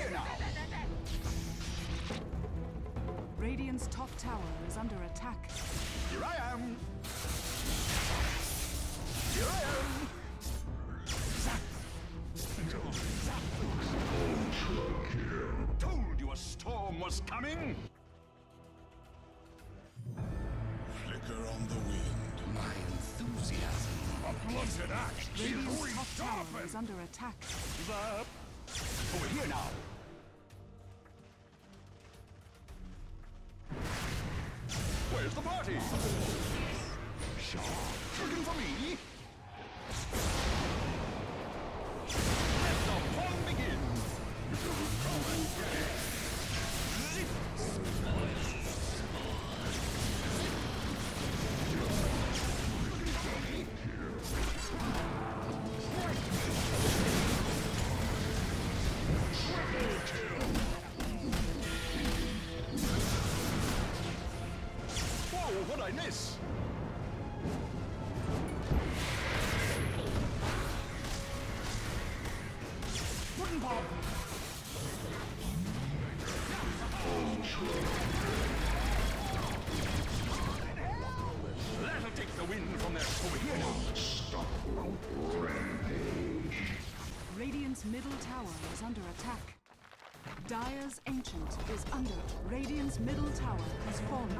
Here now! Radiant's top tower is under attack. Here I am! Here I am! Told you a storm was coming! Flicker on the wind. My enthusiasm. A blunted axe! Radiant's top tower is under attack. Zap! Over here now! Where's the party? Shaw, looking for me? What'd I miss? Puddin' pop! That'll take the wind from their over here now. Radiant's middle tower is under attack. Dire's Ancient is under. Radiant's middle tower has fallen.